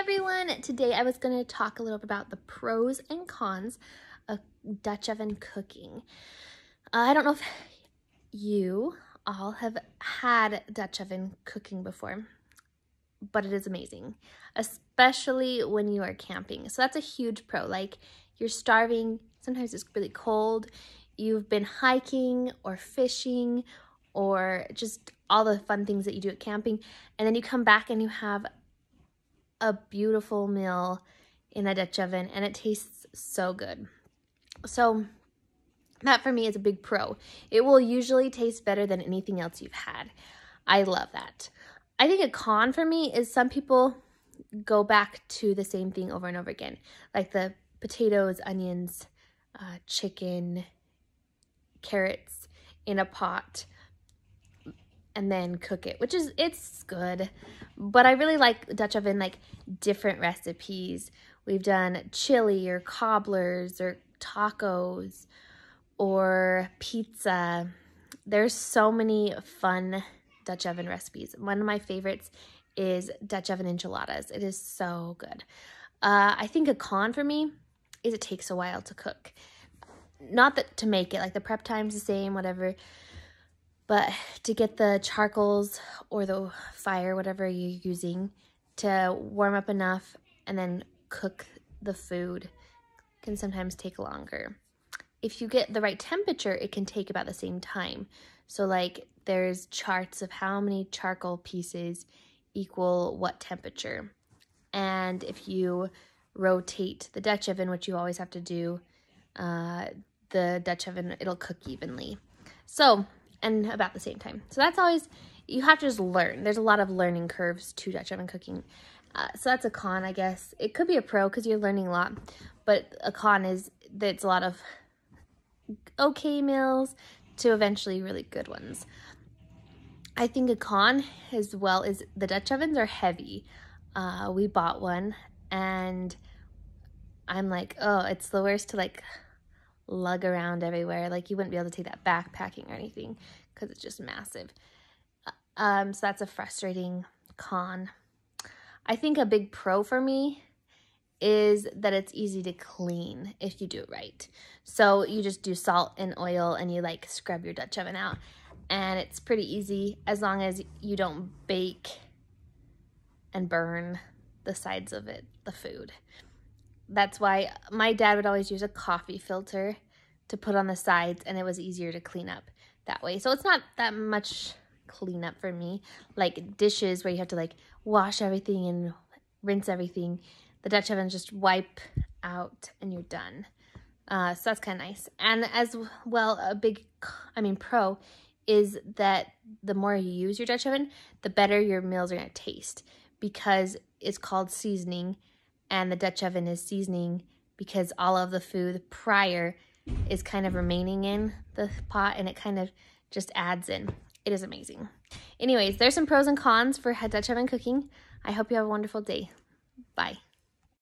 everyone! Today I was going to talk a little bit about the pros and cons of Dutch oven cooking. Uh, I don't know if you all have had Dutch oven cooking before, but it is amazing, especially when you are camping. So that's a huge pro. Like you're starving, sometimes it's really cold, you've been hiking or fishing or just all the fun things that you do at camping, and then you come back and you have a beautiful meal in a Dutch oven and it tastes so good. So that for me is a big pro. It will usually taste better than anything else you've had. I love that. I think a con for me is some people go back to the same thing over and over again, like the potatoes, onions, uh, chicken, carrots in a pot and then cook it, which is, it's good. But I really like Dutch oven, like different recipes. We've done chili or cobblers or tacos or pizza. There's so many fun Dutch oven recipes. One of my favorites is Dutch oven enchiladas. It is so good. Uh, I think a con for me is it takes a while to cook. Not that to make it, like the prep time's the same, whatever. But to get the charcoals or the fire, whatever you're using, to warm up enough and then cook the food can sometimes take longer. If you get the right temperature, it can take about the same time. So like there's charts of how many charcoal pieces equal what temperature. And if you rotate the Dutch oven, which you always have to do, uh, the Dutch oven, it'll cook evenly. So and about the same time. So that's always, you have to just learn. There's a lot of learning curves to Dutch oven cooking. Uh, so that's a con, I guess. It could be a pro because you're learning a lot, but a con is that it's a lot of okay meals to eventually really good ones. I think a con as well is the Dutch ovens are heavy. Uh, we bought one and I'm like, oh, it's the worst to like lug around everywhere. Like you wouldn't be able to take that backpacking or anything because it's just massive. Uh, um, so that's a frustrating con. I think a big pro for me is that it's easy to clean if you do it right. So you just do salt and oil and you like scrub your Dutch oven out. And it's pretty easy as long as you don't bake and burn the sides of it, the food that's why my dad would always use a coffee filter to put on the sides and it was easier to clean up that way. So it's not that much cleanup for me. Like dishes where you have to like wash everything and rinse everything. The Dutch oven just wipe out and you're done. Uh, so that's kind of nice. And as well, a big, I mean, pro is that the more you use your Dutch oven, the better your meals are going to taste because it's called seasoning and the Dutch oven is seasoning because all of the food prior is kind of remaining in the pot and it kind of just adds in. It is amazing. Anyways, there's some pros and cons for Dutch oven cooking. I hope you have a wonderful day. Bye.